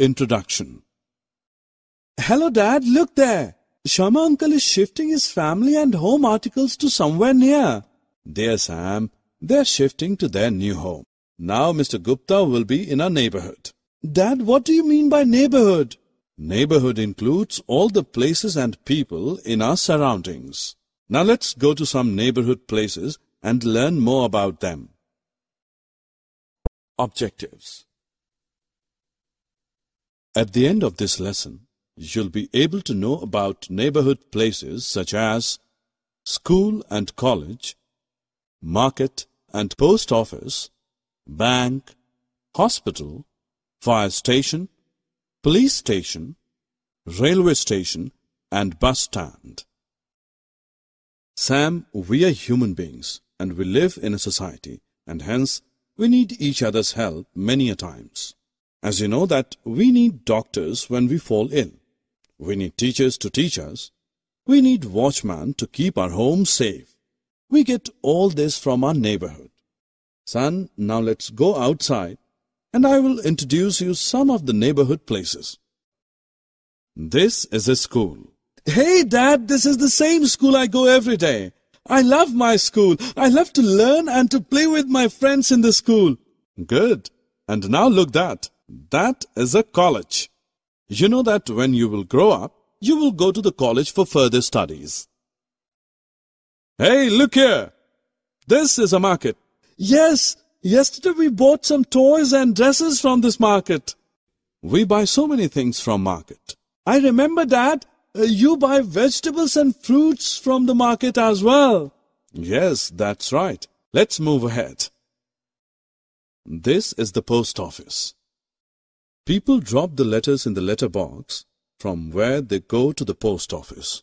Introduction Hello, Dad, look there. Sharma uncle is shifting his family and home articles to somewhere near. Dear Sam, they're shifting to their new home. Now Mr. Gupta will be in our neighborhood. Dad, what do you mean by neighborhood? Neighborhood includes all the places and people in our surroundings. Now let's go to some neighborhood places and learn more about them. Objectives At the end of this lesson, you'll be able to know about neighborhood places such as school and college, market and post office, bank, hospital, fire station, police station, railway station and bus stand. Sam, we are human beings and we live in a society and hence we need each other's help many a times. As you know that we need doctors when we fall ill. We need teachers to teach us. We need watchmen to keep our homes safe. We get all this from our neighborhood. Son, now let's go outside and I will introduce you some of the neighborhood places. This is a school. Hey, Dad, this is the same school I go every day. I love my school. I love to learn and to play with my friends in the school. Good. And now look that. That is a college. You know that when you will grow up, you will go to the college for further studies. Hey, look here. This is a market. Yes, yesterday we bought some toys and dresses from this market. We buy so many things from market. I remember, that uh, you buy vegetables and fruits from the market as well. Yes, that's right. Let's move ahead. This is the post office. People drop the letters in the letter box from where they go to the post office.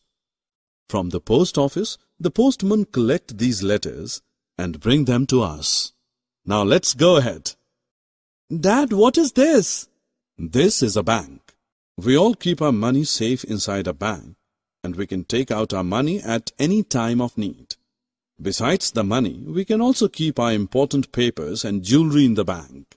From the post office, the postman collect these letters and bring them to us. Now let's go ahead. Dad, what is this? This is a bank. We all keep our money safe inside a bank and we can take out our money at any time of need. Besides the money, we can also keep our important papers and jewelry in the bank.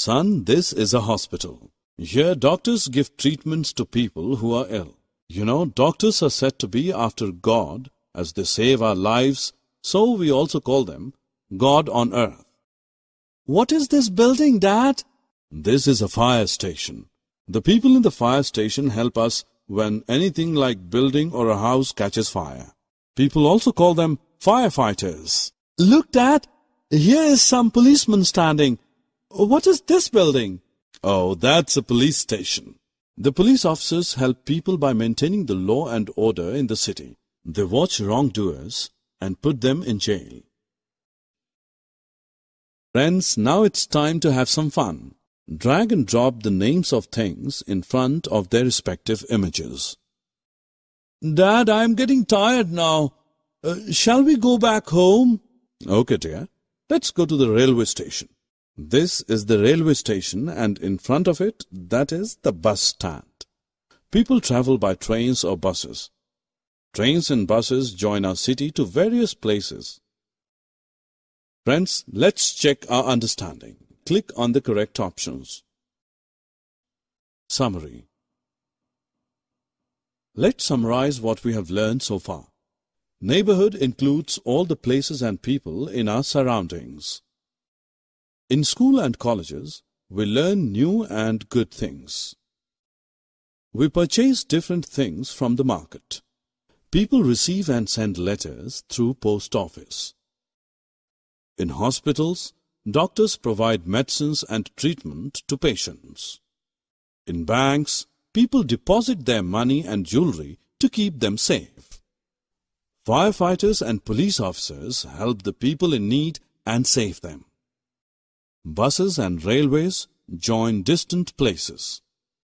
Son, this is a hospital. Here doctors give treatments to people who are ill. You know, doctors are said to be after God as they save our lives, so we also call them God on earth. What is this building, Dad? This is a fire station. The people in the fire station help us when anything like building or a house catches fire. People also call them firefighters. Look, Dad, here is some policeman standing. What is this building? Oh, that's a police station. The police officers help people by maintaining the law and order in the city. They watch wrongdoers and put them in jail. Friends, now it's time to have some fun. Drag and drop the names of things in front of their respective images. Dad, I'm getting tired now. Uh, shall we go back home? Okay, dear. Let's go to the railway station. This is the railway station and in front of it, that is the bus stand. People travel by trains or buses. Trains and buses join our city to various places. Friends, let's check our understanding. Click on the correct options. Summary Let's summarize what we have learned so far. Neighborhood includes all the places and people in our surroundings. In school and colleges, we learn new and good things. We purchase different things from the market. People receive and send letters through post office. In hospitals, Doctors provide medicines and treatment to patients. In banks, people deposit their money and jewelry to keep them safe. Firefighters and police officers help the people in need and save them. Buses and railways join distant places.